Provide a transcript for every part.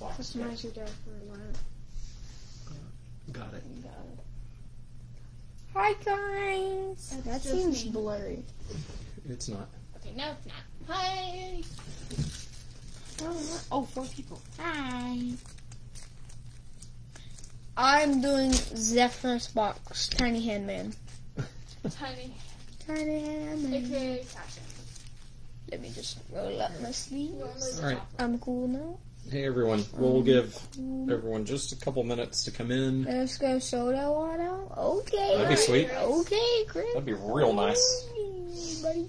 box. Customize your dad for a minute. Uh, got it. Got it. Hi guys. That's that just seems me. blurry. It's not. Okay, no, it's not. Hi. Oh, oh four people. Hi. I'm doing Zephyrus box, Tiny Handman. Tiny. Tiny Handman. AKA Cashin. Let me just roll up my sleeves. All right. I'm cool now. Hey everyone, we'll give everyone just a couple minutes to come in. Let's go soda water. Okay. That'd be sweet. Okay, Chris. That'd be real nice. Buddy.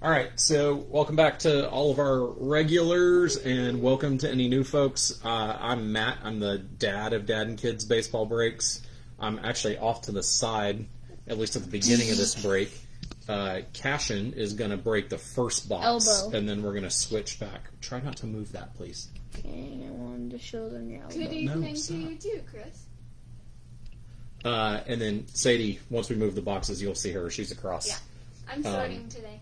All right, so welcome back to all of our regulars, and welcome to any new folks. Uh, I'm Matt. I'm the dad of Dad and Kids Baseball Breaks. I'm actually off to the side, at least at the beginning of this break. Uh, Cashin is going to break the first box, Elbow. and then we're going to switch back. Try not to move that, please. Okay, I wanted to show them your Good elbow. evening stop. to you too, Chris. Uh, and then Sadie, once we move the boxes, you'll see her. She's across. Yeah. I'm starting today.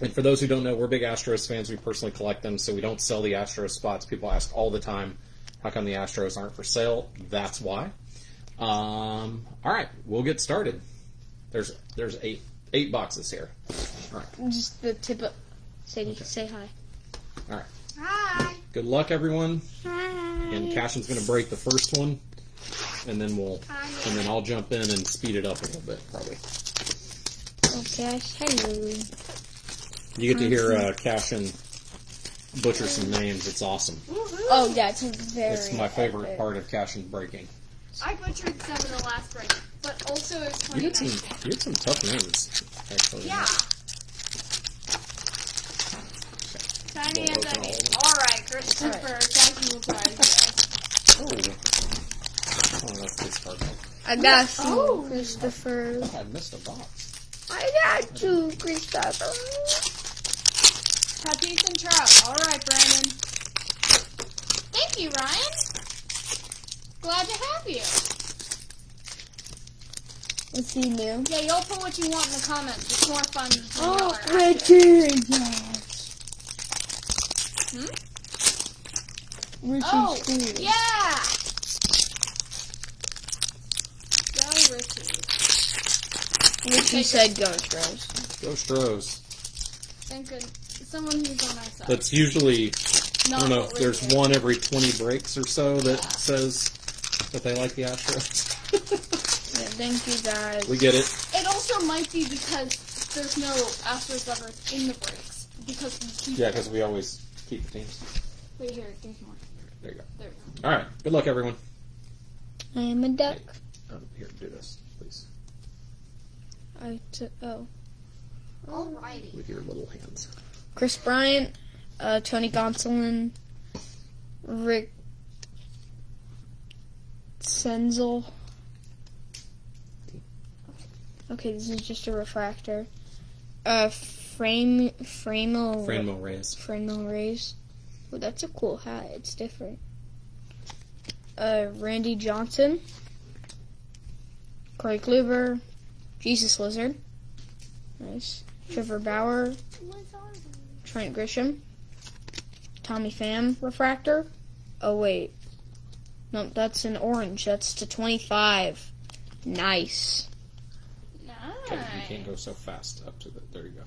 And for those who don't know, we're big Astros fans. We personally collect them, so we don't sell the Astros spots. People ask all the time, how come the Astros aren't for sale? That's why. Um, all right, we'll get started. There's there's eight eight boxes here. All right, Just the tip of. Sadie, say hi. all right. Hi. Good luck, everyone. Hi. And Cashin's going to break the first one, and then we'll Hi. and then I'll jump in and speed it up a little bit, probably. Okay, hello. You get to hear uh, Cashin butcher some names. It's awesome. Oh, yeah, it's very. It's my favorite epic. part of Cashin breaking. I butchered some in the last break, but also it's You had some 2019. you had some tough names, actually. Yeah. Tiny and open Tiny. all. Alright, Christopher, thank you prize. Oh. Oh, that's this card. I got you, Oh. Christopher. I missed a box. I got you, Christopher. Tatis and Trout. Alright, Brandon. Thank you, Ryan. Glad to have you. What's he new? Yeah, y'all put what you want in the comments. It's more fun. Oh, y'all are active. Richard, yes. Hmm? Richard Oh, Stewart. yeah! Go, Richie. Richie said go Astros. Go Stros. Thank good. Someone who's on my side. That's usually I don't know. what There's one every 20 breaks or so that Yeah. says that they like the Astros. Yeah, thank you guys. we get it. It also might be because there's no Astros ever in the breaks. Because we keep Yeah, because we always keep the teams. Wait, here, there's more. There you go. There we go. All right. Good luck, everyone. I am a duck. Um, here, do this, please, I I t- oh. Alrighty. with your little hands. Kris Bryant, uh, Tony Gonsolin, Rick Senzel. Okay, this is just a refractor. Uh, frame, Framel, Franmo Reyes. Framel Rays. Well, that's a cool hat. It's different. Uh, Randy Johnson, Corey Kluber, Jesus Lizard. Nice. Trevor Bauer, Trent Grisham, Tommy Pham refractor. Oh wait, no, that's an orange. That's to twenty-five. Nice. Okay, you can't go so fast up to the. There you go.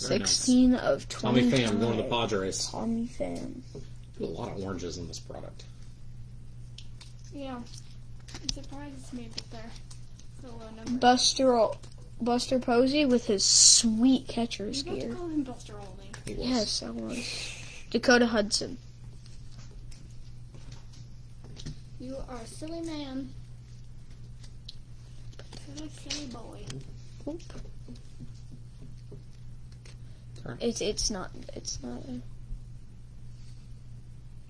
Very nice. Sixteen of Tommy twenty. Pham going to the Padres. Tommy Pham. Do a lot of oranges in this product. Yeah. It surprises me that they're so low number. Buster, Buster Posey with his sweet catcher's You're about to gear. call him Buster Olney. Yes, I was. Dakota Hudson. You are a silly man. Silly, silly boy. Oop. Turn. It's it's not it's not. A...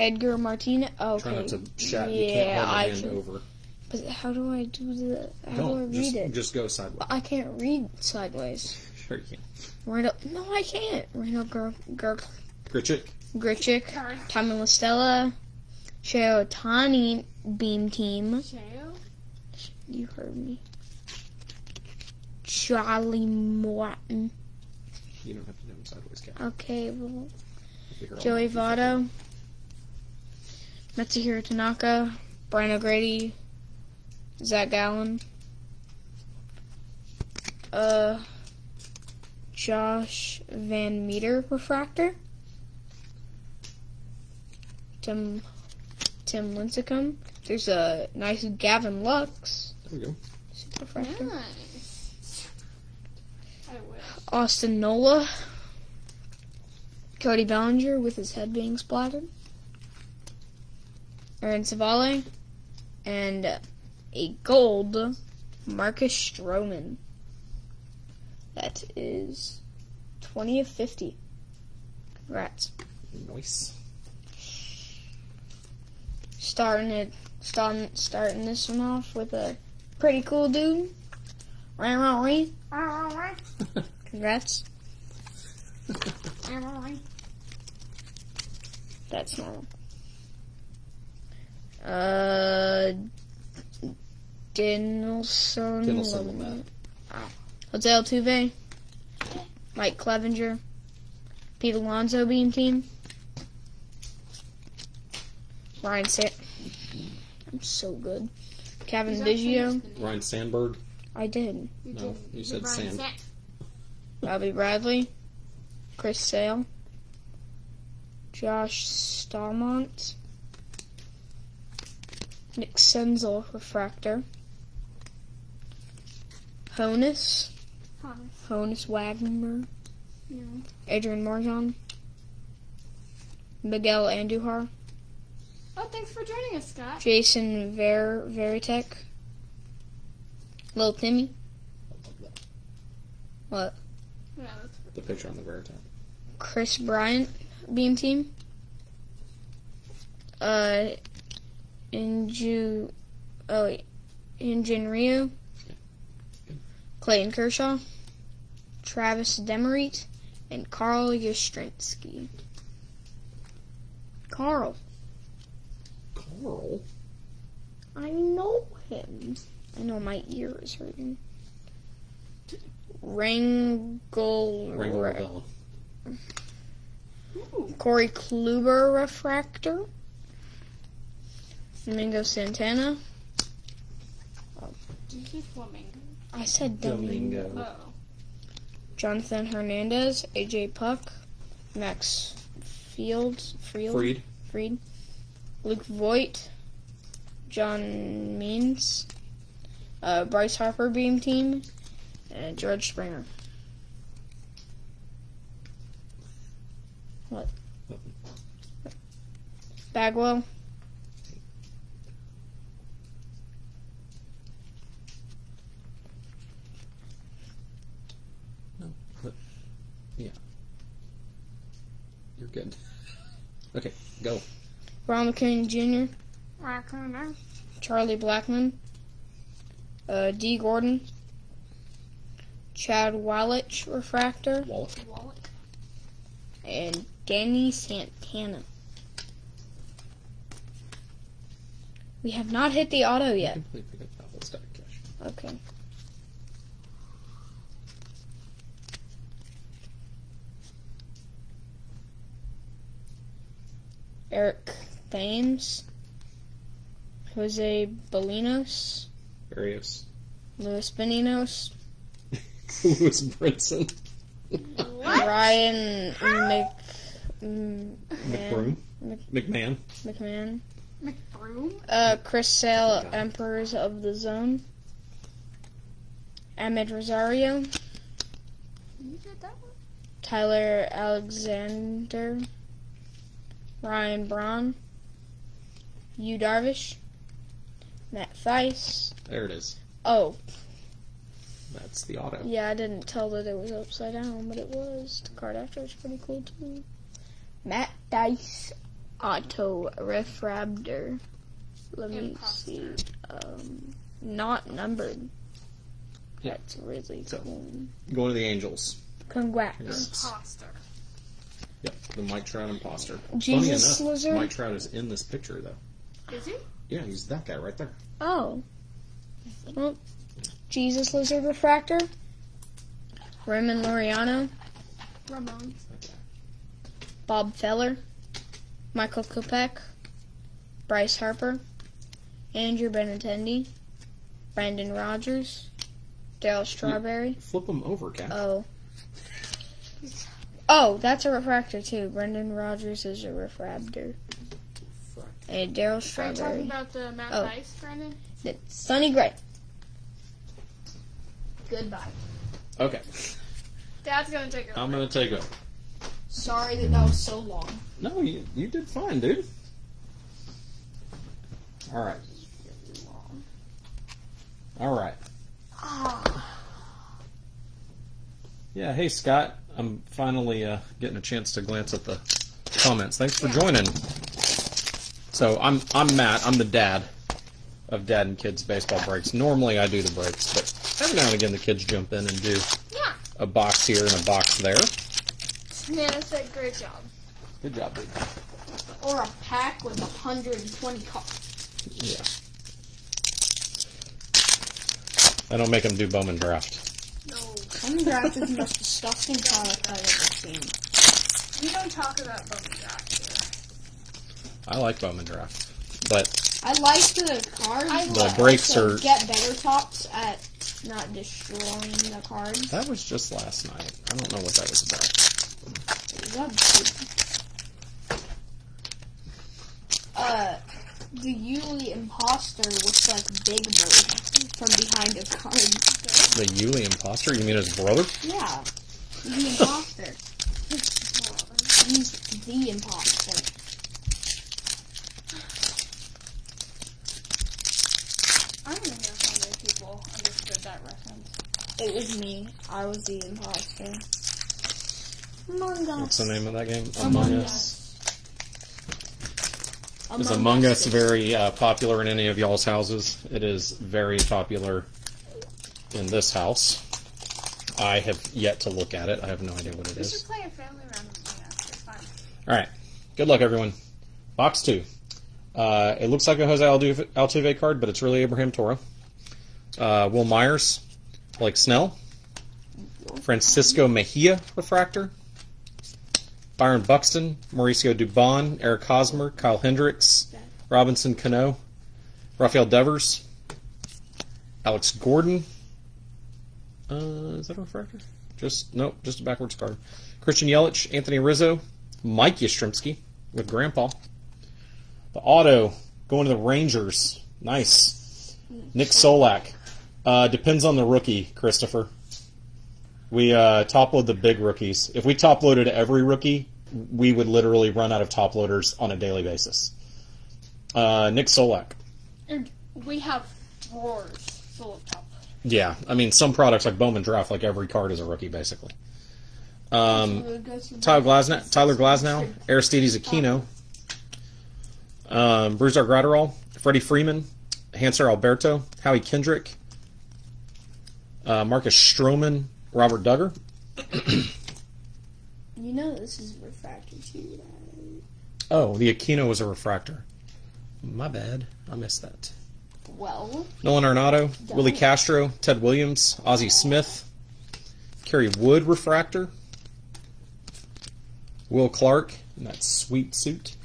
Edgar Martinez. Oh, Try okay. not to shout. Yeah, you can't hold I your hand can- over. But how do I do the? How do I Don't read just it? just go sideways. I can't read sideways. Sure you can. Randall, no, I can't. Randall Ger, Ger, Gritchick. Grichik, Card. Tommy Listella, Shohei Ohtani, Beam Team. Cheo? You heard me. Charlie Morton. You don't have to do them sideways, Cat. Okay, well, If you hear all Joey that, you Votto, Matsuhiro Tanaka, Brian O'Grady, Zach Gallen, uh, Josh Van Meter refractor, Tim Tim Lincecum. There's a nice Gavin Lux There we go. super refractor. Nice. I wish. Austin Nola, Cody Bellinger with his head being splattered, Aaron Savale, and a gold Marcus Stroman. That is 20 of 50. Congrats. Nice. Starting it, starting, starting this one off with a pretty cool dude. Ran, ran, ran. Congrats. That's normal. Uh, Dinelson. Dinelson Lamet. Jose Altuve. Mike Clevinger. Pete Alonso beam team. Ryan Sa- I'm so good. Kevin Is that Biggio. finished the name? Ryan Sandberg. I did. You No, did. you said Brian Sand. Sa- Bobby Bradley. Chris Sale. Josh Staumont. Nick Senzel, Refractor. Honus. Huh. Honus Wagner. Yeah. Adrian Marjan. Miguel Andujar. Oh, thanks for joining us, Scott. Jason Ver Varitek. Lil Timmy. What? The picture on the very top. Kris Bryant, Beam Team. Uh, Inju, oh, wait. Injin Rio. Clayton Kershaw. Travis Demeritte. And Carl Yastrzemski. Carl. Carl. I know him. I know my ear is hurting. Rangel. Rango Ravella. Corey Kluber refractor. Domingo Santana. You keep flamingo. I said Domingo. Domingo. Oh. Jonathan Hernandez, AJ Puk, Max Fields, Field, Fried. Fried, Luke Voit, John Means, uh, Bryce Harper Beam Team, and George Springer. What? Bagwell. No. Yeah. You're good. Okay, go. Ron McKinnon Jr., Raccoon. Charlie Blackmon, uh, D. Gordon, Chad Wallach Refractor. Wallet. and Danny Santana. We have not hit the auto yet. can play pick up that whole stack of cash. Okay. Eric Thames, Jose Bolinos, Arias, Luis Beninos, Lewis Brinson. Ryan Mc, M- McBroom. Mc- McMahon. McMahon, McBroom. uh, Chris Sale, God. Emperors of the Zone, Amed Rosario, You did that one? Tyler Alexander, Ryan Braun, Yu Darvish, Matt Thaiss. There it is. Oh, That's the auto. yeah, I didn't tell that it was upside down, but it was. The card after is pretty cool too. Matt Dice, Auto Refractor. Let me Imposter. see. Um, not numbered. Yeah. That's really So- cool. Going to the Angels. Congrats. Yes. Imposter. Yep, the Mike Trout imposter. Jesus Funny enough, Lizard? Mike Trout is in this picture though. Is he? Yeah, he's that guy right there. Oh. Well, Jesus Lizard Refractor. Raymond Laureano. Ramon. Bob Feller. Michael Kopech. Bryce Harper, Andrew Benintendi, Brandon Rodgers, Darryl Strawberry. Flip them over, Cat. Oh. Oh, that's a refractor too. Brendan Rodgers is a refractor. And Darryl Strawberry. Are you talking about the Matt Oh. Dice, Brandon? It's Sonny Gray. Goodbye. okay, Dad's gonna take it. I'm gonna take it. Sorry that that was so long. No, you you did fine, dude. All right, all right. Yeah, hey Scott, I'm finally uh, getting a chance to glance at the comments. Thanks for joining. So I'm I'm Matt. I'm the dad of Dad and Kids baseball breaks. Normally I do the breaks, but every now and again the kids jump in and do Yeah. a box here and a box there. Nana said, great job. Good job, dude. Or a pack with 120 cards. Yeah. I don't make them do Bowman draft. No. Bowman Draft is the most disgusting product I've ever seen. We don't talk about Bowman Draft here. I like Bowman draft, but I like the cards. I The breaks are- get better tops at not destroying the cards. that was just last night. I don't know what that was about. Uh, the Yuli imposter looks like Big Bird from behind a card. The Yuli imposter? You mean his brother? Yeah, the imposter. He's the imposter. I don't know how many people understood that reference. It was me. I was the imposter. Among Us. What's the name of that game? Among Among Us. Is Among Us very uh, popular in any of y'all's houses? It is very popular in this house. I have yet to look at it. I have no idea what it We is. should play a family round with Nana. It's fun. All right. Good luck, everyone. Box two. Uh, it looks like a Jose Altuve, Altuve card, but it's really Abraham Toro. Uh, Wil Myers, Blake Snell, Francisco Mejia refractor, Byron Buxton, Mauricio Dubon, Eric Hosmer, Kyle Hendricks, Robinson Cano, Rafael Devers, Alex Gordon. Uh, is that a refractor? Just nope, just a backwards card. Christian Yelich, Anthony Rizzo, Mike Yastrzemski with Grandpa. The auto going to the Rangers. Nice. Nick Solak. Uh, depends on the rookie, Christopher. We uh, top load the big rookies. If we top loaded every rookie, we would literally run out of top loaders on a daily basis. Uh, Nick Solak. And we have drawers full of top. Yeah, I mean some products like Bowman Draft, like every card is a rookie basically. Um, Tyler Glasnow, Tyler Glasnow, Aristides Aquino, um, Bruiser Graterol, Freddie Freeman, Hanser Alberto, Howie Kendrick, uh, Marcus Stroman, Robert Dugger. You know this is refractor too, right? Oh, the Aquino was a refractor. My bad, I missed that. Well, Nolan Arenado, Willi Castro, Ted Williams, Ozzie Smith, Kerry Wood refractor, Will Clark in that sweet suit,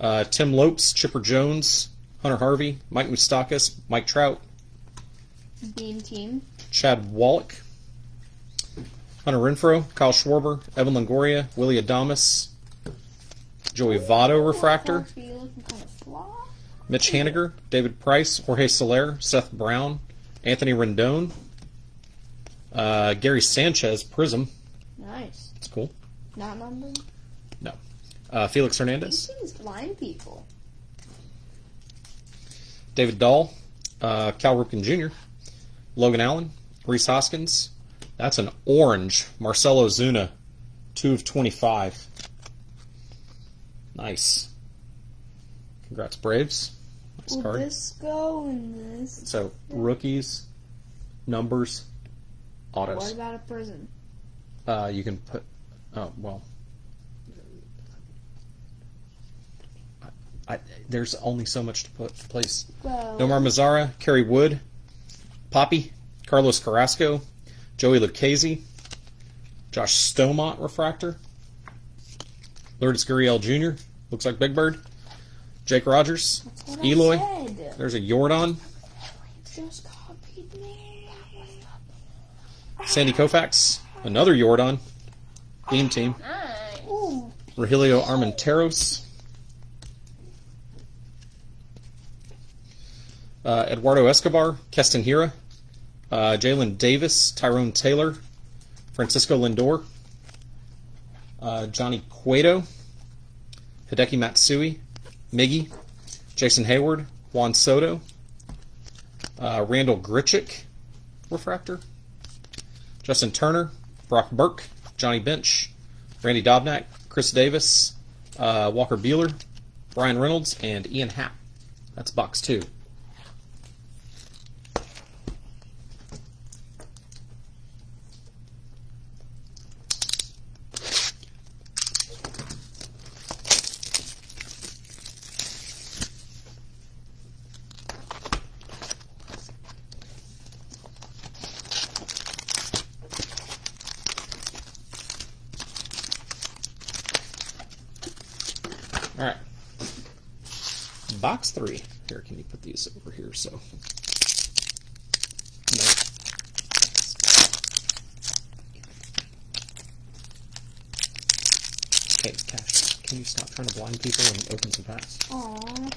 uh, Tim Lopes, Chipper Jones, Hunter Harvey, Mike Moustakas, Mike Trout, Beam Team. Chad Wallach, Hunter Renfroe, Kyle Schwarber, Evan Longoria, Willy Adames, Joey Votto refractor, Be looking kind of flawed. Mitch Haniger, David Price, Jorge Soler, Seth Brown, Anthony Rendon, uh, Gary Sanchez, Prism. Nice. It's cool. Not numbered. No. Uh, Felix Hernandez, blind people. David Dahl, uh, Cal Ripken Jr., Logan Allen, Rhys Hoskins. That's an orange Marcell Ozuna, 2 of 25. Nice. Congrats, Braves. Nice Will card. this go in this? So, rookies, numbers, autos. What about a prison? Uh, you can put. Oh well. I, I, there's only so much to put place. Well, Nomar Mazara, Kerry Wood, Poppy, Carlos Carrasco, Joey Lucchesi, Josh Staumont refractor, Lourdes Gurriel Jr. looks like Big Bird, Jake Rogers, Eloy. There's a Jordan, Just copied me. Sandy Koufax, another Jordan, theme team, Nice. Rogelio Armenteros, uh, Eduardo Escobar, Keston Hiura, uh, Jalen Davis, Tyrone Taylor, Francisco Lindor, uh, Johnny Cueto, Hideki Matsui, Miggy, Jason Heyward, Juan Soto, uh, Randall Grichuk, refractor, Justin Turner, Brock Burke, Johnny Bench, Randy Dobnak, Chris Davis, uh, Walker Buehler, Bryan Reynolds, and Ian Happ. That's box two. All right. Box three. Here, can you put these over here? So. No. Okay, Cash, can you stop trying to blind people and open some packs? Aww.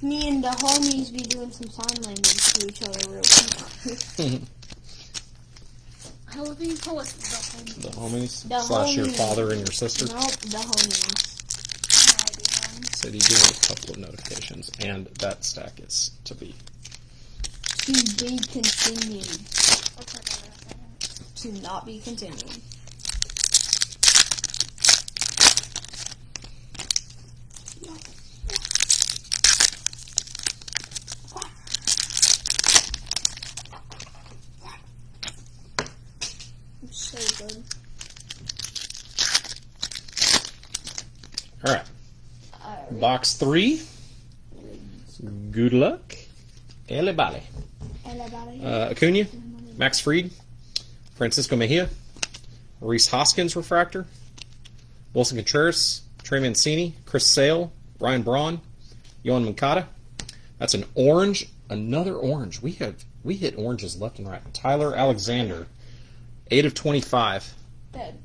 Me and the homies be doing some sign language to each other real quick. Love when you call us the home. The homies The slash your father and your sister. nope, the homies. Said you do a couple of notifications, and that stack is to be. To be continued. To not be continued. So good. All right, Alright. box three. Good luck. Everybody. Uh, Acuna, Max Fried, Francisco Mejia, Rhys Hoskins refractor, Willson Contreras, Trey Mancini, Chris Sale, Ryan Braun, Yoan Moncada. That's an orange, another orange. We have we hit oranges left and right. Tyler Alexander, eight of twenty-five. Dead.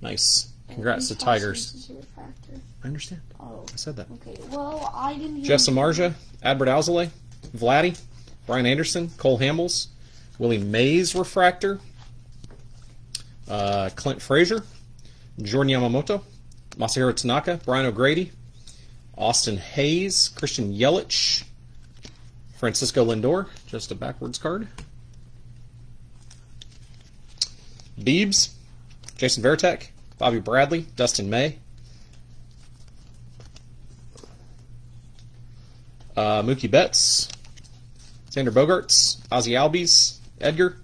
Nice. Congrats to Tigers. Hoskins is a refractor. I understand. Oh, I said that. okay. Well, I didn't hear Jeff Samardzija, Adbert Alzolay, Vladdy, Brian Anderson, Cole Hamels, Willie Mays refractor, uh, Clint Frazier, Jordan Yamamoto, Masahiro Tanaka, Brian O'Grady, Austin Hays, Christian Yelich, Francisco Lindor, just a backwards card. Beebs, Jason Varitek, Bobby Bradley, Dustin May, uh, Mookie Betts, Xander Bogaerts, Ozzie Albies, Edgar,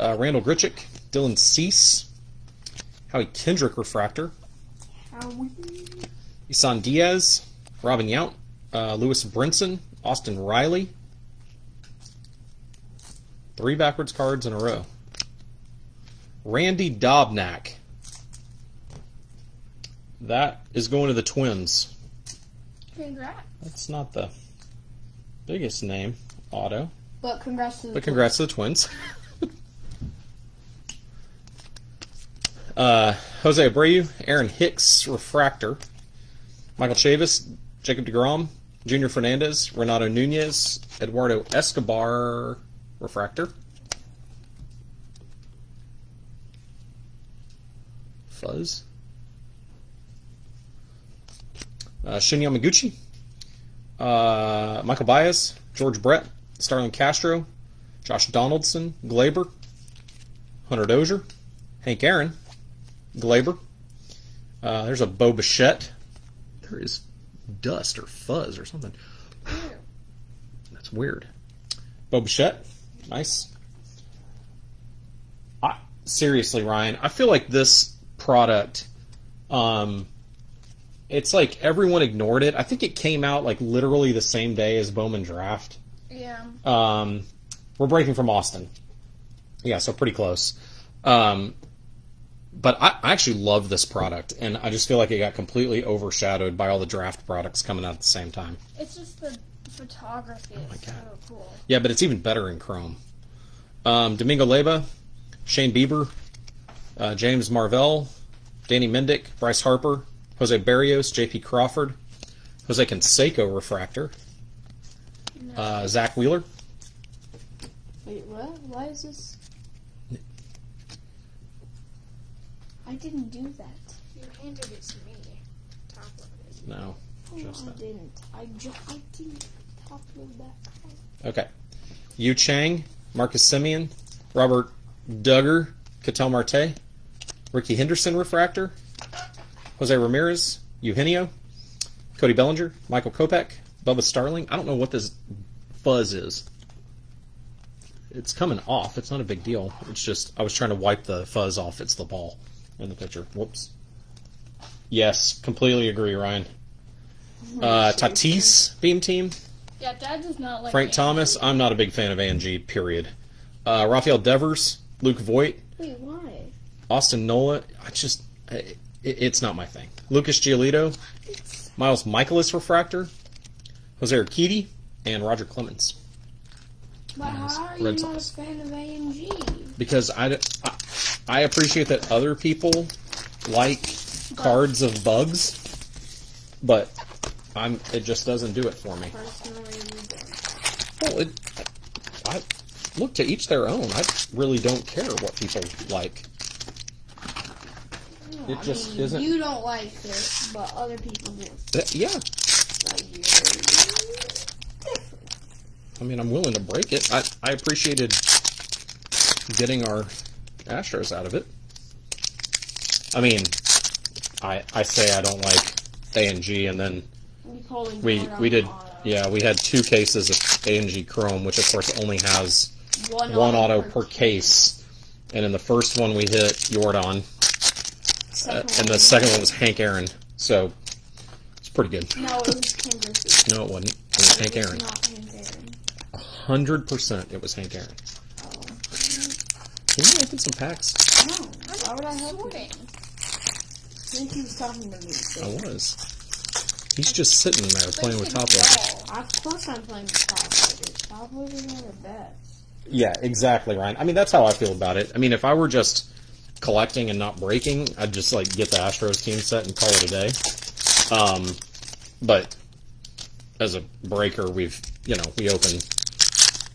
uh, Randall Grichuk, Dylan Cease, Howie Kendrick refractor, Howie. Isan Diaz, Robin Yount, uh, Lewis Brinson, Austin Riley. Three backwards cards in a row. Randy Dobnak. That is going to the Twins. Congrats. That's not the biggest name, Auto. But congrats to the But congrats to the Twins. uh, Jose Abreu, Aaron Hicks, Refractor, Michael Chavis, Jacob DeGrom, Junior Fernandez, Renato Nunez, Eduardo Escobar, Refractor. Fuzz. Uh, Shin Yamaguchi, uh, Michael Baez, George Brett, Starlin Castro, Josh Donaldson, Gleyber, Hunter Dozier, Hank Aaron, Gleyber. Uh, there's a Bo Bichette. There is dust or fuzz or something. That's weird. Bo Bichette. Nice. I, seriously, Ryan, I feel like this product. Um, it's like everyone ignored it. I think it came out like literally the same day as Bowman Draft. Yeah. Um, we're breaking from Austin. Yeah, so pretty close. Um, but I, I actually love this product, and I just feel like it got completely overshadowed by all the draft products coming out at the same time. It's just the photography is Oh my so God. cool. Yeah, but it's even better in Chrome. Um, Domingo Leyba, Shane Bieber, uh, James Marvel, Danny Mendick, Bryce Harper, Jose Berrios, J.P. Crawford, Jose Canseco refractor, uh, Zack Wheeler, Wait, what? Why is this? I didn't do that. You handed it to me. Top loaded. no, Oh, Just I that. didn't. I, ju- I didn't top load that. Okay. Yu Chang, Marcus Semien, Robert Dugger, Ketel Marte, Rickey Henderson refractor, Jose Ramirez, Eugenio, Cody Bellinger, Michael Kopech, Bubba Starling. I don't know what this fuzz is. It's coming off. It's not a big deal. It's just I was trying to wipe the fuzz off. It's the ball in the picture. Whoops. Yes, completely agree, Ryan. Uh, Tatis, Beam Team. Yeah, Dad does not like Frank Angie. Thomas, I'm not a big fan of Angie, period. Uh, Rafael Devers, Luke Voit, Wait, why? Austin Nola, I just, it, it's not my thing. Lucas Giolito, Miles Mikolas Refractor, Jose Urquidy, and Roger Clemens. But how are you not a fan of A&G? Because I, I, I appreciate that other people like cards of bugs, but I'm, it just doesn't do it for me. Personally, we don't. Well, it, I look to each their own. I really don't care what people like. It I just mean, isn't- You don't like it, but other people do. That- yeah, Like you're different. I mean, I'm willing to break it. I, I appreciated getting our Astros out of it. I mean, I I say I don't like A and G, and then We we did Auto. yeah we had two cases of A and G Chrome, which of course only has one, one auto per case. And in the first one we hit Jordan, Second and the second one was Hank Aaron. So it's pretty good. No, it was Ken Griffey. No, it wasn't. It was Hank was Aaron. Not Hank Aaron. Hundred percent, it was Hank Aaron. Oh. Can you open some packs? No. Why would I help you? I think he was talking to me. so- I was. He's just sitting there playing with top Look loaders. at Of course I'm playing with top loaders. Top loaders are the best. Yeah, exactly, Ryan. I mean, that's how I feel about it. I mean, if I were just collecting and not breaking, I'd just like get the Astros team set and call it a day. Um, but as a breaker, we've you know we open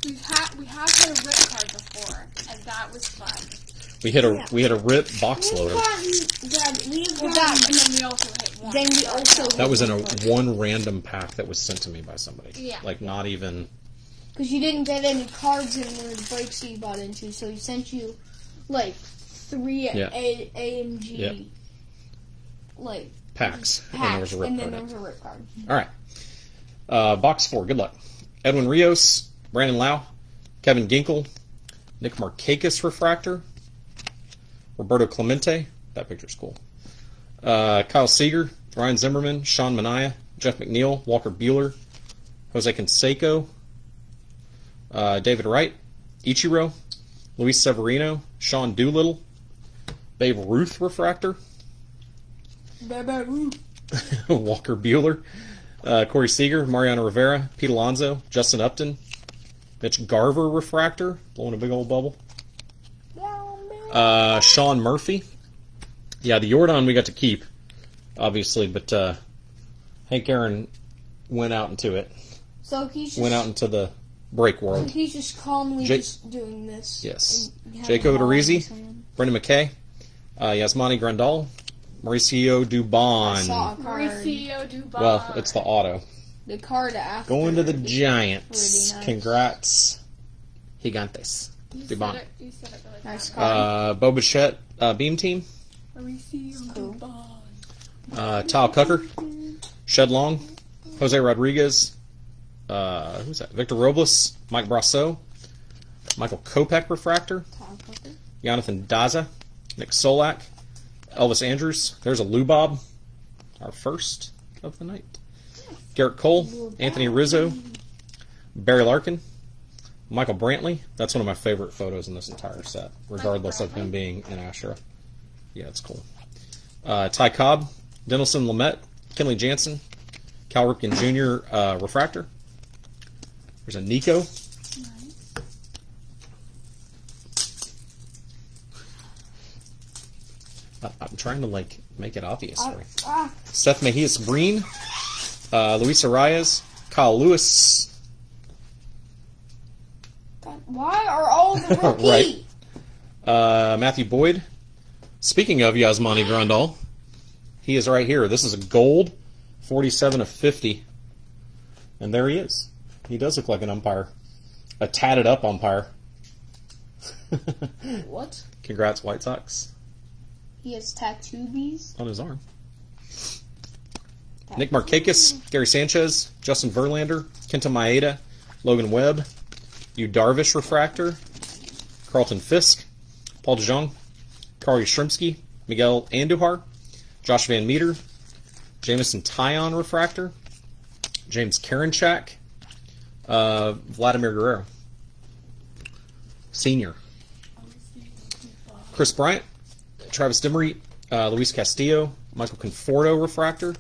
We've had we have hit a rip card before, and that was fun. we hit a Yeah. we hit a rip box We've loader. gotten, Dad, we have Well, gotten, that, and then we also hit one. then we also That was in a one random pack that was sent to me by somebody. Yeah. Like not even because you didn't get any cards in one of the breaks you bought into, so he sent you like three Yeah. A A and G Yeah. like packs, and there was a rip and then card. there was a rip card. All right. Uh, box four. Good luck. Edwin Rios, Brandon Lowe, Kevin Ginkel, Nick Markakis refractor, Roberto Clemente. That picture's cool. Uh, Kyle Seager, Ryan Zimmerman, Sean Manaea, Jeff McNeil, Walker Buehler, Jose Canseco, uh, David Wright, Ichiro, Luis Severino, Sean Doolittle, Babe Ruth refractor, Walker Buehler, uh, Corey Seager, Mariano Rivera, Pete Alonso, Justin Upton, Mitch Garver refractor, blowing a big old bubble. Uh, Sean Murphy. Yeah, the Jordan we got to keep, obviously, but uh, Hank Aaron went out into it, So he's just went out into the break so world. he's just calmly Jake- just doing this. Yes. Jake a ball in Odorizzi. Brendan McKay, uh, Yasmani Grandal, Mauricio I Dubon. saw a card. Mauricio Dubon. Well, it's the auto. The card after. Going to the Giants. nice. Congrats, Gigantes. you Dubon. said it, you said it really Nice card. Uh, Bo uh, Beam Team. Mauricio Cool. Dubon. Uh, Tal Cucker, Shed Long, Jose Rodriguez, uh, who's that? Victor Robles, Mike Brasso, Michael Kopech Refractor, Top of. Jonathan Daza, Nick Solak, Elvis Andrus. There's a Lou Bob, our first of the night. Gerrit Cole, Anthony Rizzo, Barry Larkin, Michael Brantley. That's one of my favorite photos in this entire set, regardless of him being in Ashura. Yeah, it's cool. Uh, Ty Cobb, Dinelson Lamet, Kenley Jansen, Cal Ripken Jr. Uh, refractor. There's a Nico. I- I'm trying to like make it obvious. you. Ah, Seth Mejias Brean, uh, Luis Arias, Kyle Lewis, God, why are all the rookie? Right. uh, Matthew Boyd. Speaking of Yasmani Grandal, he is right here. This is a gold, 47 of 50. And there he is. He does look like an umpire. A tatted up umpire. What? Congrats, White Sox. He has tattoos. on his arm. Nick Markakis, Gary Sanchez, Justin Verlander, Kenta Maeda, Logan Webb, Yu Darvish refractor, Carlton Fisk, Paul DeJong, Carl Yastrzemski, Miguel Andujar, Josh Van Meter, Jamison Taillon refractor, James Karinchak, uh, Vladimir Guerrero, senior, Kris Bryant, Travis Demery, uh, Luis Castillo, Michael Conforto refractor,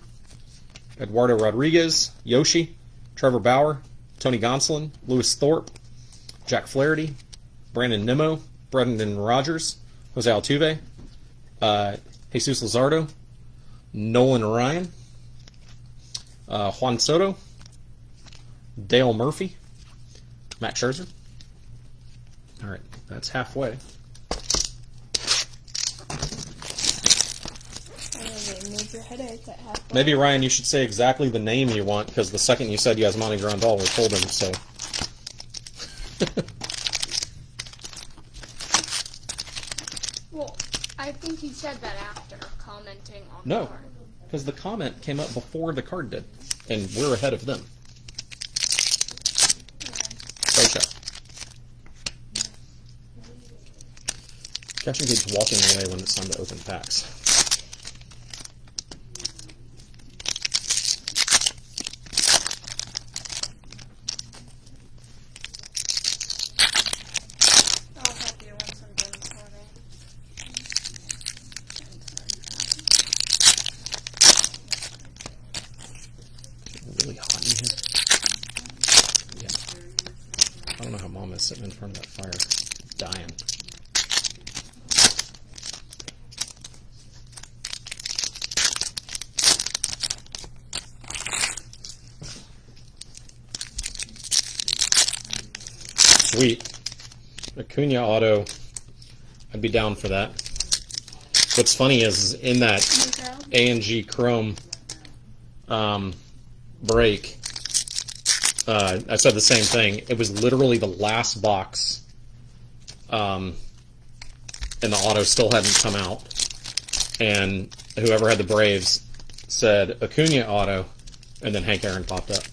Eduardo Rodriguez, Yoshi, Trevor Bauer, Tony Gonsolin, Lewis Thorpe, Jack Flaherty, Brandon Nimmo, Brendan Rodgers, Jose Altuve, uh, Jesus Luzardo, Nolan Ryan, uh, Juan Soto, Dale Murphy, Matt Scherzer. All right, that's halfway. They made your headache. Maybe Ryan, you should say exactly the name you want because the second you said Yasmani Grandal, we told him. So Well, I think he said that after commenting on No. the card. because the comment came up before the card did, and we're ahead of them. Okay. Catching keeps walking away when it's time to open packs. I'll help you once I'm done sorting. Really hot in here. Yeah. I don't know how Mom is sitting in front of that fire, dying. Sweet. Acuna auto. I'd be down for that. What's funny is in that ANG Chrome um, break, uh, I said the same thing. It was literally the last box, um, and the auto still hadn't come out. And whoever had the Braves said Acuna auto, and then Hank Aaron popped up.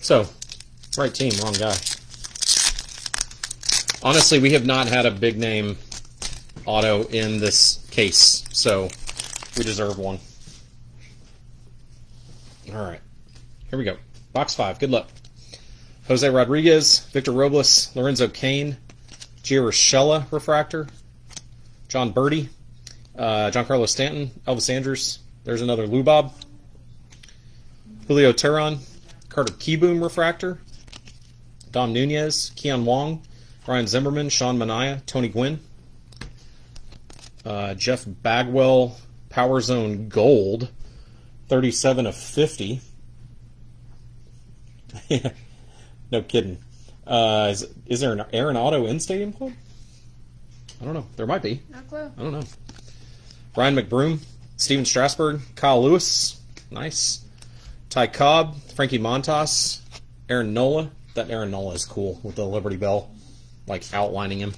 So, right team, wrong guy. Honestly, we have not had a big name auto in this case, so we deserve one. All right. Here we go. Box five. Good luck. Jose Rodriguez, Victor Robles, Lorenzo Cain, Gio Urshela refractor, John Birdie, uh, Carlos Stanton, Elvis Andrus. There's another Lubob. Julio Teheran, Carter Kieboom refractor, Dom Nunez, Keon Wong, Ryan Zimmerman, Sean Manaea, Tony Gwynn, uh, Jeff Bagwell, Power Zone Gold, 37 of 50. no kidding. Uh, is, is there an Aaron Auto in Stadium Club? I don't know. There might be. No clue. I don't know. Ryan McBroom, Stephen Strasburg, Kyle Lewis, nice. Ty Cobb, Frankie Montas, Aaron Nola. That Aaron Nola is cool with the Liberty Bell, like outlining him.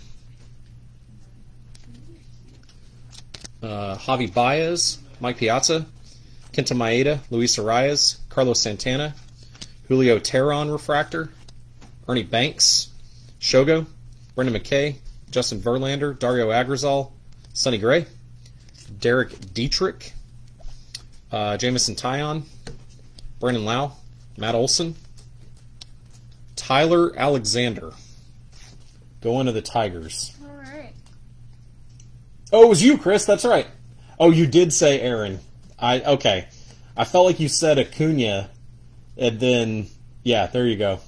Uh, Javi Baez, Mike Piazza, Kenta Maeda, Luis Arias, Carlos Santana, Julio Teheran refractor, Ernie Banks, Shogo, Brendan McKay, Justin Verlander, Dario Agrazal, Sonny Gray, Derek Dietrich, uh, Jamison Taillon, Brandon Lowe, Matt Olson, Tyler Alexander. Going to the Tigers. All right. Oh, it was you, Chris. That's right. Oh, you did say Aaron. I okay. I felt like you said Acuna, and then yeah, there you go.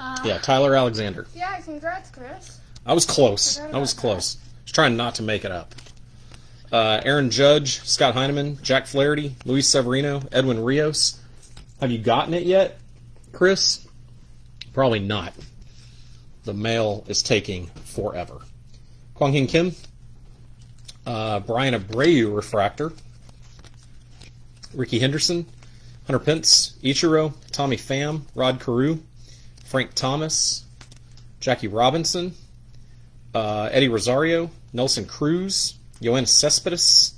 Uh, Yeah, Tyler Alexander. Yeah, congrats, Chris. I was close. Forgot I was close. I was trying not to make it up. Uh, Aaron Judge, Scott Heineman, Jack Flaherty, Luis Severino, Edwin Rios. Have you gotten it yet, Chris? Probably not. The mail is taking forever. Kwang Hyun Kim, uh, Bryan Abreu refractor, Rickey Henderson, Hunter Pence, Ichiro, Tommy Pham, Rod Carew, Frank Thomas, Jackie Robinson, uh, Eddie Rosario, Nelson Cruz, Yoenis Cespedes,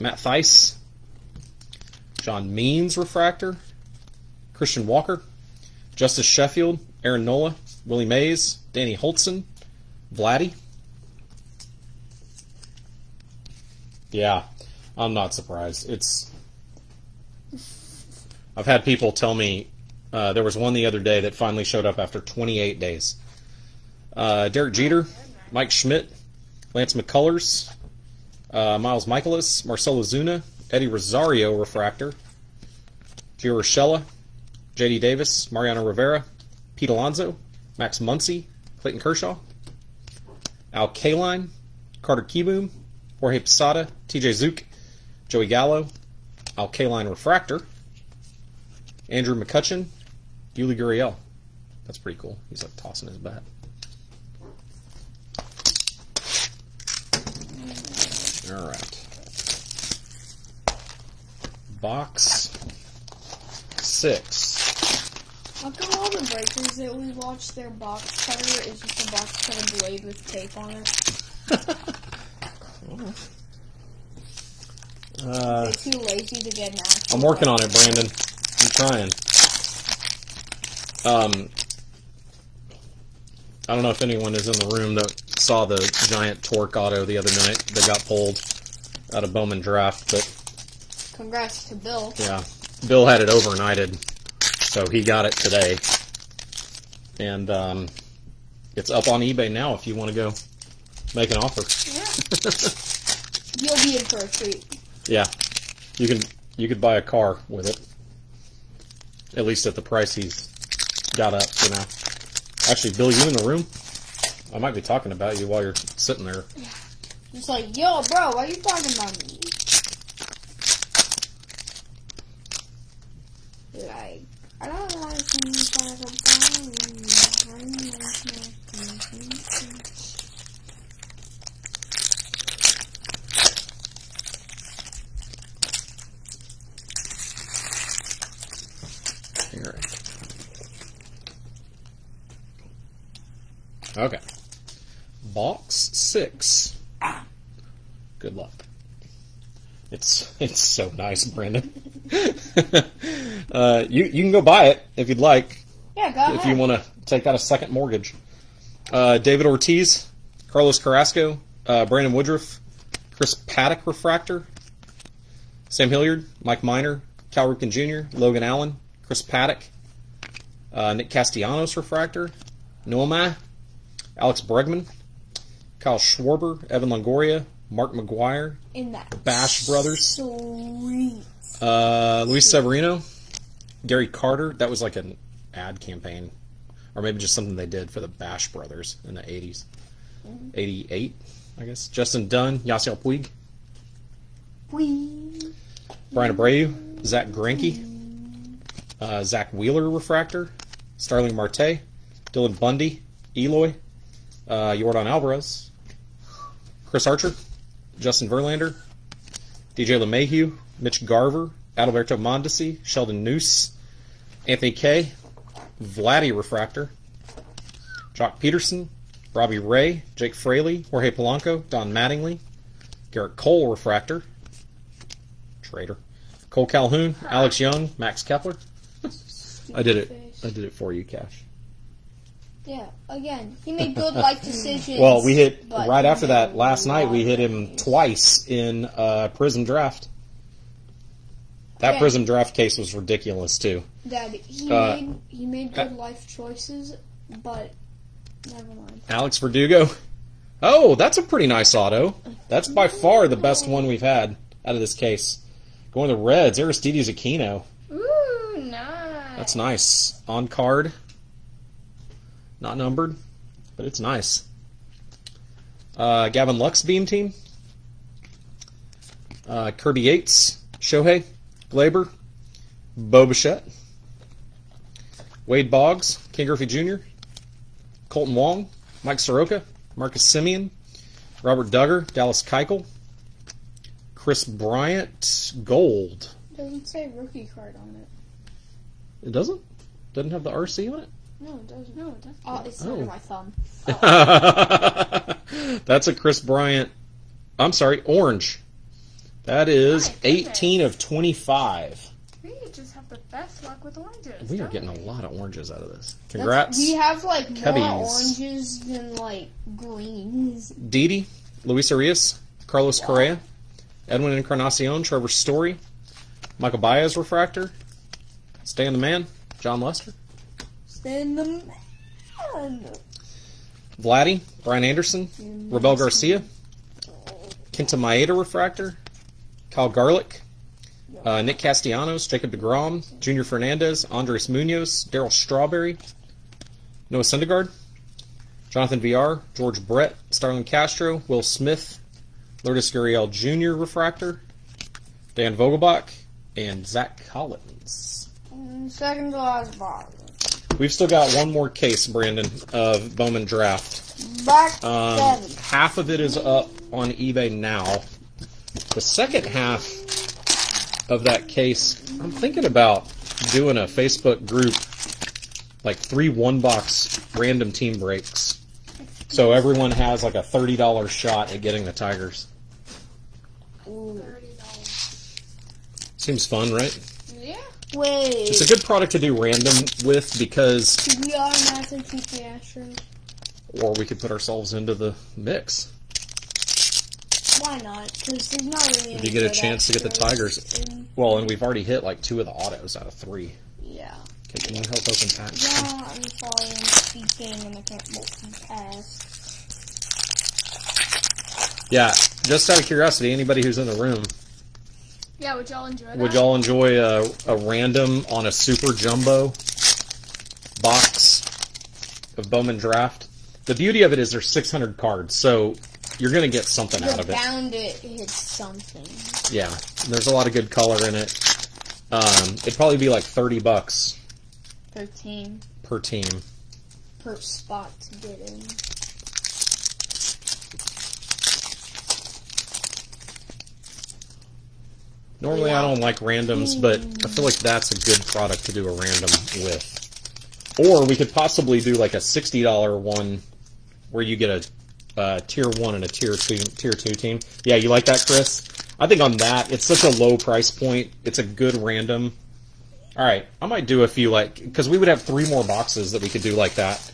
Matt Thaiss, John Means refractor, Christian Walker, Justus Sheffield, Aaron Nola, Willie Mays, Danny Hultzen, Vladdy. Yeah, I'm not surprised. It's. I've had people tell me uh, there was one the other day that finally showed up after 28 days. Uh, Derek Jeter, Mike Schmidt, Lance McCullers, uh, Miles Mikolas, Marcell Ozuna, Eddie Rosario refractor, Gio J.D. Davis, Mariano Rivera, Pete Alonso, Max Muncy, Clayton Kershaw, Al Kaline, Carter Kieboom, Jorge Posada, T.J. Zeuch, Joey Gallo, Al Kaline refractor, Andrew McCutchen, Yuli Gurriel. That's pretty cool. He's like tossing his bat. All right. Box six. How come all the breakers that we watch their box cutter is just a box cutter blade with tape on it? Uh, They're too lazy to get an. I'm working on it, Brandon. I'm trying. Um, I don't know if anyone is in the room that saw the giant Tork auto the other night that got pulled out of Bowman draft, but Congrats to Bill. yeah, Bill had it overnighted, so he got it today, and um, it's up on eBay now if you want to go make an offer. Yeah. You'll be in for a treat. Yeah, you can you could buy a car with it. At least at the price he's got up for now. Actually, Bill, you in the room? I might be talking about you while you're sitting there. Just like, yo, bro, why are you talking about me? Like, I don't like when you talk about me. I don't like nothing. All right. Okay. Box six. Good luck. It's it's so nice, Brandon. uh, you you can go buy it if you'd like. Yeah, go if you want to take out a second mortgage. Uh, David Ortiz, Carlos Carrasco, uh, Brandon Woodruff, Chris Paddack refractor, Sam Hilliard, Mike Minor, Cal Ripken Jr., Logan Allen, Chris Paddack, uh, Nick Castellanos refractor, Noamai, Alex Bregman, Kyle Schwarber, Evan Longoria, Mark McGwire, in that Bash Brothers. Sweet. uh, Luis Severino, Gary Carter. That was like an ad campaign, or maybe just something they did for the Bash Brothers in the '80s, '88, I guess. Justin Dunn, Yasiel Puig, Wee. Bryan Abreu, Zack Greinke, uh, Zack Wheeler refractor, Starling Marte, Dylan Bundy, Eloy, uh, Yordan Alvarez, Chris Archer, Justin Verlander, DJ LeMahieu, Mitch Garver, Adalberto Mondesi, Sheldon Neuse, Anthony Kay, Vladdy refractor, Joc Pederson, Robbie Ray, Jake Fraley, Jorge Polanco, Don Mattingly, Gerrit Cole refractor, traitor, Kole Calhoun, Alex Young, Max Kepler. I did it. I did it for you, Cash. Yeah, again, he made good life decisions. Well, we hit right after that last night. We hit him twice in uh, Prizm Draft. That Yeah. Prizm Draft case was ridiculous too. Dad, he Uh, made he made uh, good life choices, but never mind. Alex Verdugo. Oh, that's a pretty nice auto. That's by far the best one we've had out of this case. Going to the Reds, Aristides Aquino. Ooh, nice. That's nice. On card. Not numbered, but it's nice. Uh, Gavin Lux beam team. Uh, Kirby Yates, Shohei, Gleyber, Bo Bichette, Wade Boggs, Ken Griffey Jr., Kolten Wong, Mike Soroka, Marcus Semien, Robert Dugger, Dallas Keuchel, Kris Bryant, Gold. Doesn't say rookie card on it. It doesn't? Doesn't have the RC on it? No, it doesn't. No, it doesn't. Oh, it's Oh. under my thumb. That's a Kris Bryant. I'm sorry, orange. That is My 18 of 25. We just have the best luck with oranges. We are don't getting a lot of oranges out of this. That's- Congrats. we have like Cubbies. more oranges than like greens. Didi, Luis Arraez, Carlos Correa, Edwin Encarnacion, Trevor Story, Michel Baez refractor, Stan the Man, Jon Lester, Stand the man. Vladdy, Brian Anderson, Robel Garcia, Kenta Maeda refractor, Kyle Garlick, uh, Nick Castellanos, Jacob DeGrom, Junior Fernandez, Andres Munoz, Darryl Strawberry, Noah Syndergaard, Jonathan Villar, George Brett, Starlin Castro, Will Smith, Lourdes Gurriel Jr. refractor, Dan Vogelbach, and Zack Collins. Mm, Second to last box. We've still got one more case, Brandon, of Bowman Draft. Back Um, seven. half of it is up on eBay now. The second half of that case, I'm thinking about doing a Facebook group, like three one box random team breaks. So everyone has like a $30 shot at getting the Tigers. Ooh. Seems fun, right? Yeah. Wait. It's a good product to do random with because, Should we automatically keep the Astros? or we could put ourselves into the mix. Why not? Because there's not really. If you get a chance to get the Tigers. in- Well, and we've already hit like two of the autos out of three. Yeah. Okay, can you help open packs? Yeah, I'm sorry, I'm speaking and I can't multitask. Yeah, just out of curiosity, anybody who's in the room, Yeah, would y'all enjoy that? would y'all enjoy a, a random on a super jumbo box of Bowman Draft? The beauty of it is there's 600 cards, so you're going to get something out of it. bound it hits something. Yeah, there's a lot of good color in it. Um, it'd probably be like 30 bucks 13 per team. per spot to get in. Normally, I don't like randoms, but I feel like that's a good product to do a random with. Or we could possibly do like a sixty dollar one, where you get a uh, tier one and a tier two tier two team. Yeah, you like that, Chris? I think on that it's such a low price point. It's a good random. All right, I might do a few like because we would have three more boxes that we could do like that.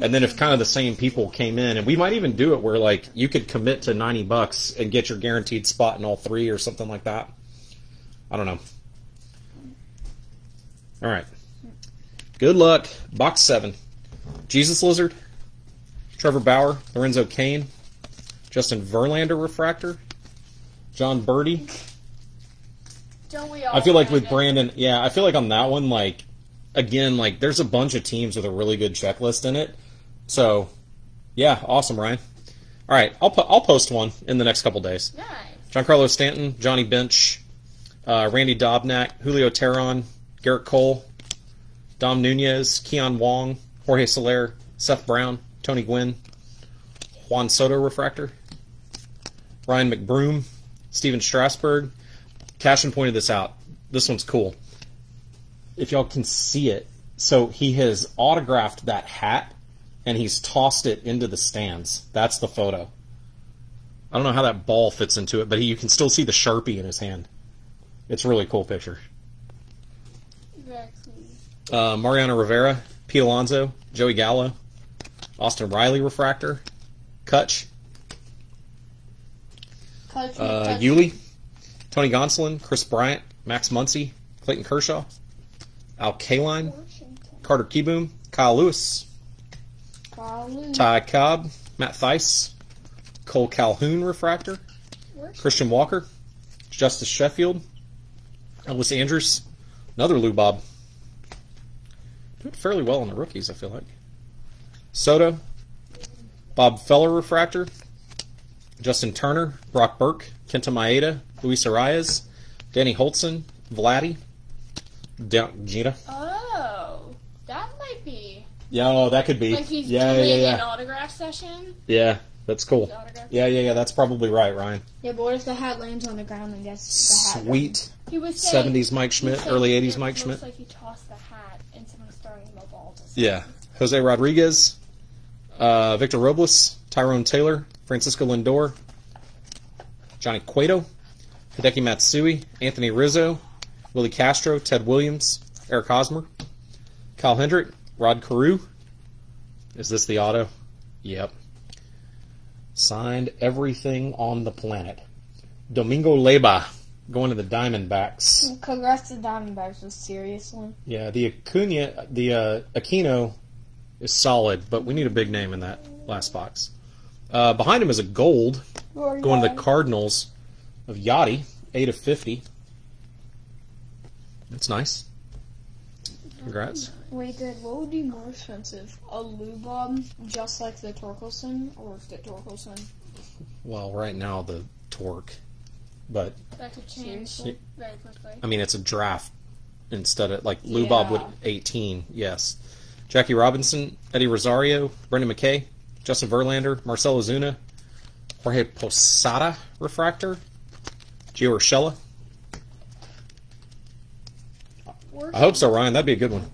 And then if kind of the same people came in, and we might even do it where like you could commit to ninety bucks and get your guaranteed spot in all three or something like that. I don't know. All right. Good luck. Box seven. Jesus Luzardo, Trevor Bauer, Lorenzo Cain, Justin Verlander refractor, Jon Berti. Don't we all? I feel like with Brandon? Yeah, I feel like on that one, like again, like there's a bunch of teams with a really good checklist in it. So, yeah, awesome, Ryan. All right, I'll po- I'll post one in the next couple days. Nice. Giancarlo Stanton, Johnny Bench, uh, Randy Dobnak, Julio Teheran, Gerrit Cole, Dom Nunez, Kean Wong, Jorge Soler, Seth Brown, Tony Gwynn, Juan Soto refractor, Ryan McBroom, Stephen Strasburg. Cashin pointed this out. This one's cool. If y'all can see it, so he has autographed that hat and he's tossed it into the stands. That's the photo. I don't know how that ball fits into it, but he, you can still see the sharpie in his hand. It's a really cool picture. Cool. Uh, Mariano Rivera, Pete Alonso, Joey Gallo, Austin Riley refractor, Kutch, Coach uh, Yuli, Tony Gonsolin, Kris Bryant, Max Muncy, Clayton Kershaw, Al Kaline. Carter Kieboom, Kyle Lewis. Ty Cobb, Matt Thaiss, Kole Calhoun refractor, Christian Walker, Justus Sheffield, Elvis Andrus, another Lou Bob. Doing fairly well on the rookies, I feel like. Soto, Bob Feller refractor, Justin Turner, Brock Burke, Kenta Maeda, Luis Arraez, Danny Hultzen, Vladdy, Da- Gina. Oh, that might be Yeah, oh, that could be. like he's yeah, doing yeah, an yeah. autograph session. Yeah, that's cool. Yeah, yeah, yeah. That's probably right, Ryan. Yeah, but what if the hat lands on the ground and gets the hat? Sweet. He was saying, 70s Mike Schmidt, said early 80s Mike Schmidt. looks Schmidt. like he tossed the hat and someone's throwing him a ball. To Yeah. Jose Rodriguez, uh, Victor Robles, Tyrone Taylor, Francisco Lindor, Johnny Cueto, Hideki Matsui, Anthony Rizzo, Willi Castro, Ted Williams, Eric Hosmer, Kyle Hendrick, Rod Carew. Is this the auto? Yep. Signed everything on the planet. Domingo Leyba going to the Diamondbacks. Congrats to the Diamondbacks, seriously. Yeah, the Acuna, the uh, Aquino is solid, but we need a big name in that last box. Uh, behind him is a gold going to the Cardinals of Yadi, eight of fifty. That's nice. Congrats. Wait, Dad, what would be more expensive? A Lou Bob, just like the Torkelson, or the Torkelson? Well, right now the Tork, but That could change Seriously? very quickly. I mean it's a draft instead of like Lou Bob would eighteen. Yes, Jackie Robinson, Eddie Rosario, Brendan McKay, Justin Verlander, Marcell Ozuna, Jorge Posada refractor, Gio Urshela. I hope so, Ryan. That'd be a good one.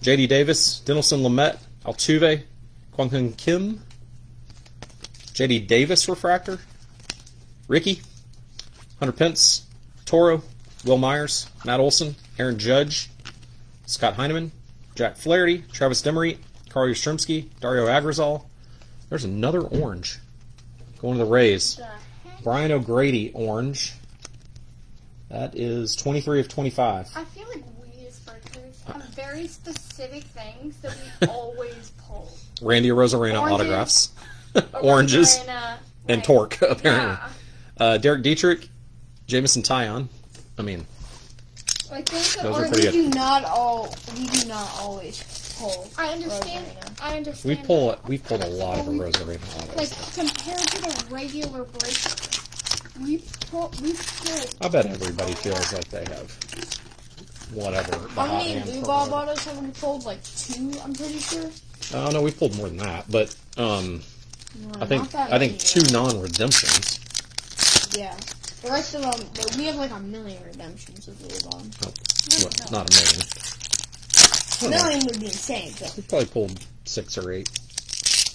J.D. Davis, Dinelson Lamet, Altuve, Kwang Hyun Kim, J.D. Davis refractor, Ricky, Hunter Pence, Toro, Wil Myers, Matt Olson, Aaron Judge, Scott Heineman, Jack Flaherty, Travis Demeritte, Carl Yastrzemski, Dario Agrazal. There's another orange going to the Rays. The? Brian O'Grady orange. That is 23 of 25. I feel like we as breakers have very specific things that we always pull. Randy Arozarena Oranges. autographs. Oranges And, uh, and Tork, apparently. Yeah. Uh, Derek Dietrich, Jameson Taillon. I mean, Like things that Those are pretty we good. do not all. We do not always pull. I understand. Rosarena. I understand. we pull that. we've pulled a lot of Well, we- Rosarena autos. Like compared to the regular breaker, we pull. We pull. I bet everybody feels like they have whatever. The How hot many hand Lou for Bob autos have we pulled? Like two, I'm pretty sure. Oh no, we've pulled more than that, but um, No, I think I think two non-redemptions. Yeah. The rest of them, but we have like a million redemptions of Lou Bob. Well, not a million. I A don't know. million would be insane, but We probably pulled six or eight.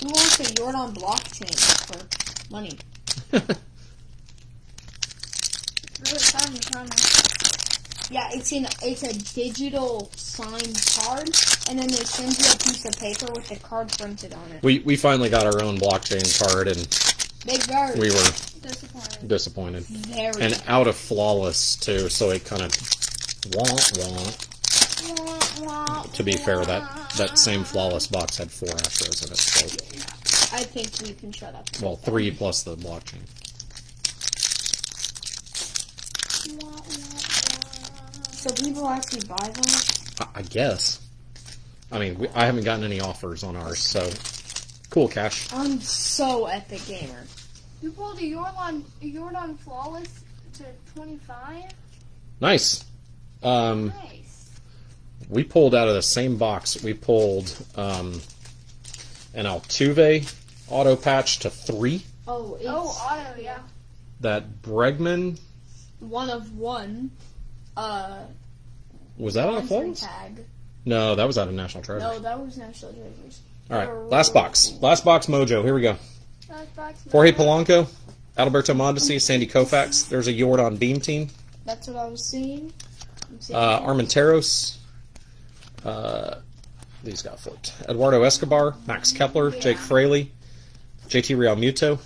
who wants a Jordan blockchain for money? Really fun, fun. Yeah, it's in it's a digital signed card, and then they send you a piece of paper with the card printed on it. we we finally got our own blockchain card, and Big very, we were Disappointed. disappointed. very. And out of flawless too, so it kind of wah wah. To be fair, that that same flawless box had four Astros in it, so I think we can shut up. well three plus the blockchain. So people actually buy them? I, I guess. I mean, we, I haven't gotten any offers on ours, so cool cash. I'm so epic gamer. You pulled a Jordan, a Jordan flawless to 25. Nice. Um, Nice. we pulled out of the same box. We pulled um, an Altuve auto patch to three. Oh, it's Oh, auto, yeah. That Bregman one of one. Uh, was that on a Bronson flawless? tag. No, that was out of National Treasure. No, that was National Treasures. All right, last box. Last box mojo. Here we go. Nice box. Jorge Polanco, Alberto Mondesi, Sandy Koufax. There's a Jordan Beam team. That's what I was seeing. I'm seeing Uh, Armenteros, uh, these got flipped. Eduardo Escobar, Max Kepler, Jake Fraley, JT Realmuto,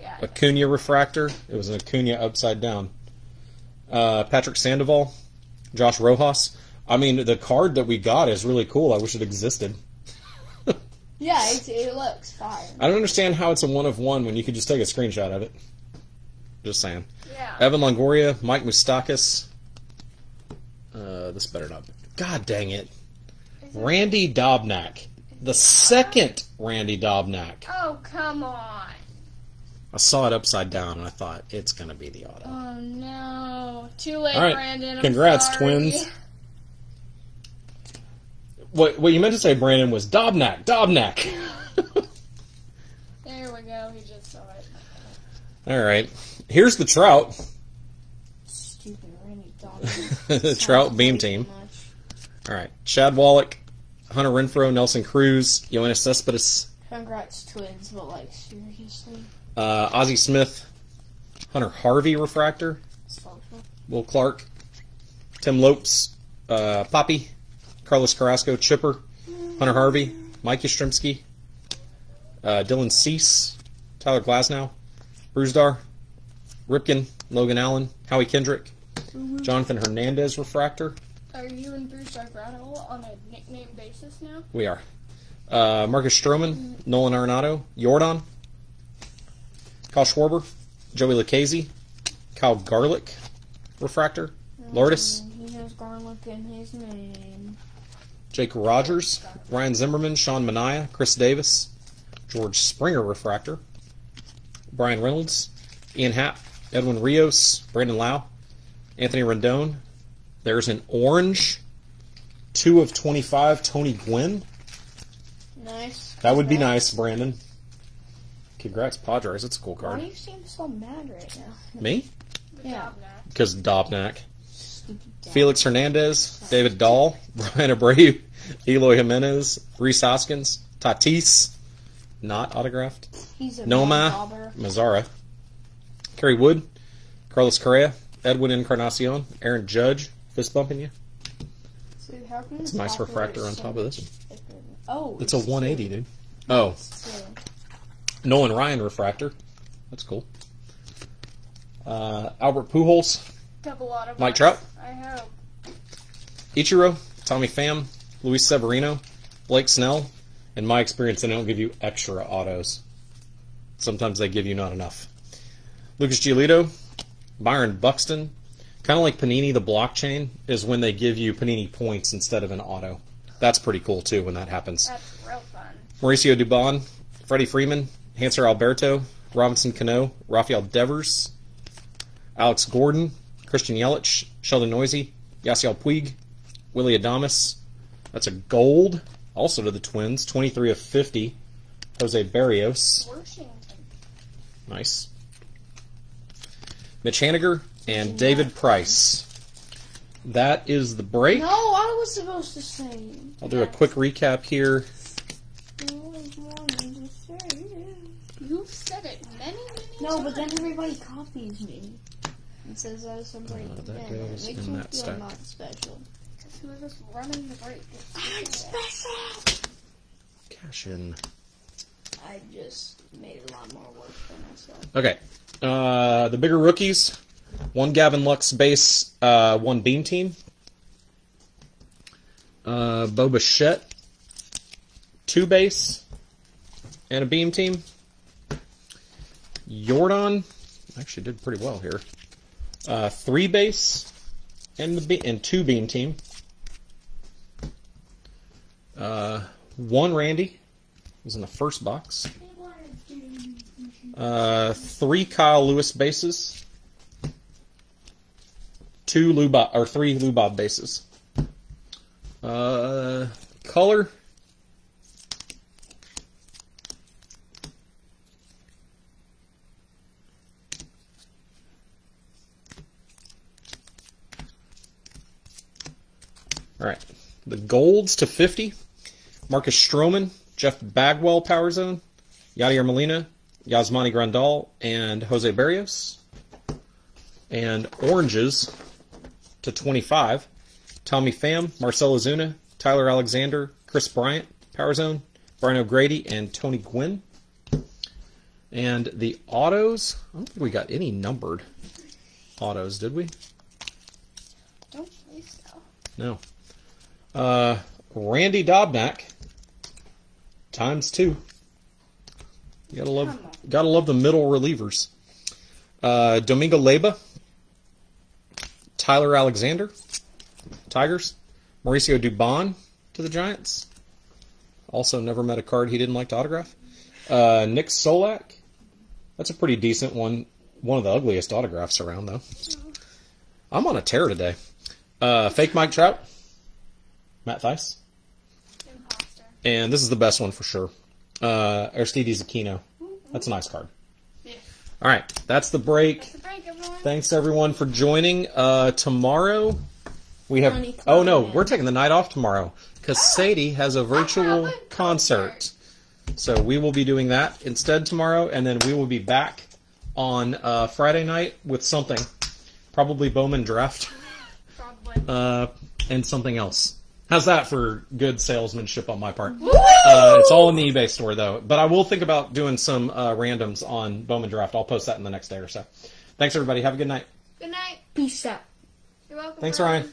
Yeah. Acuna refractor. It was an Acuna upside down. Uh, Patrick Sandoval, Josh Rojas. I mean, the card that we got is really cool. I wish it existed. Yeah, it's, it looks fire. I don't understand how it's a one of one when you could just take a screenshot of it. Just saying. Yeah. Evan Longoria, Mike Moustakas. Uh, this better not. God dang it. Randy Dobnak. The second Randy Dobnak. Oh, come on. I saw it upside down and I thought it's going to be the auto. Oh, no. Too late, All right. Brandon. I'm Congrats, sorry. twins. What what you meant to say, Brandon, was Dobnak. Dobnak. There we go. He just saw it. All right. Here's the Trout. Stupid Randy the Trout beam team. All right. Chad Wallach, Hunter Renfroe, Nelson Cruz, Yoenis Cespedes, Congrats, twins, but like seriously, uh, Ozzie Smith, Hunter Harvey refractor. Will Clark, Tim Lopes, uh, Poppy, Carlos Carrasco, Chipper, Hunter Harvey, Mike Yastrzemski, uh, Dylan Cease, Tyler Glasnow, Brusdar, Ripken, Logan Allen, Howie Kendrick, Jonathan Hernandez refractor. Are you and Bruce Grotto on a nickname basis now? We are. Uh, Marcus Stroman, Nolan Arenado, Jordan, Kyle Schwarber, Joey Lucchesi, Kyle Garlick, refractor, Lourdes, He has garlic in his name. Jake Rogers, Ryan Zimmerman, Sean Manaea, Chris Davis, George Springer refractor, Bryan Reynolds, Ian Happ, Edwin Rios, Brandon Lowe, Anthony Rendon. There's an orange, two of 25, Tony Gwynn. Nice. That would be nice, Brandon. Congrats, Padres. That's a cool Why card. do you seem so mad right now? Me? Yeah. Because Dobnak. Felix Hernandez, David Dahl, Bryan Abreu, Eloy Jimenez, Rhys Hoskins, Tatis, not autographed, He's a Noma. Mazara, Kerry Wood, Carlos Correa, Edwin Encarnacion, Aaron Judge, fist bumping you. How It's a nice refractor on top of this. Oh, It's a 180, dude. Oh. Nolan Ryan refractor. That's cool. Uh, Albert Pujols. Mike. Trout? I hope. Ichiro, Tommy Pham, Luis Severino, Blake Snell. In my experience, they don't give you extra autos. Sometimes they give you not enough. Lucas Giolito, Byron Buxton. Kind of like Panini, the blockchain is when they give you Panini points instead of an auto. That's pretty cool too when that happens. That's real fun. Mauricio Dubon, Freddie Freeman, Hanser Alberto, Robinson Cano, Rafael Devers, Alex Gordon, Christian Yelich, Sheldon Neuse, Yasiel Puig, Willy Adames. That's a gold, also to the Twins, 23 of 50. Jose Berrios, Washington. nice. Mitch Haniger and David Price. That is the break. No, I was supposed to say. I'll do a quick recap here. I was wanting to say. You've said it many, many No, times. but then everybody copies me and says I was some break Uh, that again. goes makes in me that feel stack. not special. Because who was running the break? I'm special. Cash in. I just made a lot more work for myself. Okay. Uh, the bigger rookies. One Gavin Lux base, uh, one beam team. Uh, Bo Bichette, two base, and a beam team. Jordan actually did pretty well here. Uh, three base and the be- and two beam team. Uh, one Randy was in the first box. Uh, three Kyle Lewis bases. Two Lubob or three Lubob bases. Uh, color. All right, the golds to fifty. Marcus Stroman, Jeff Bagwell, Power Zone, Yadier Molina, Yasmani Grandal, and Jose Berrios. And oranges to 25. Tommy Pham, Marcell Ozuna, Tyler Alexander, Kris Bryant, Power Zone, Brian O'Grady, and Tony Gwynn. And the autos, I don't think we got any numbered autos, did we? Don't believe so. No. Uh, Randy Dobnak times two. You gotta love, gotta love the middle relievers. Uh, Domingo Leyba, Tyler Alexander, Tigers, Mauricio Dubon to the Giants. Also, never met a card he didn't like to autograph. Uh, Nick Solak, that's a pretty decent one. One of the ugliest autographs around, though. I'm on a tear today. Uh, fake Mike Trout, Matt Thaiss. And this is the best one for sure. Uh, Aristides Aquino. That's a nice card. Yeah. All right, that's the break. That's the break, everyone. Thanks everyone for joining. Uh, tomorrow we have. Oh no, we're taking the night off tomorrow because Sadie has a virtual a concert. So we will be doing that instead tomorrow, and then we will be back on uh, Friday night with something, probably Bowman draft, Probably. uh, and something else. How's that for good salesmanship on my part? Uh, it's all in the eBay store though, but I will think about doing some uh, randoms on Bowman draft. I'll post that in the next day or so. Thanks everybody. Have a good night. Good night. Peace out. You're welcome. Thanks, Ryan.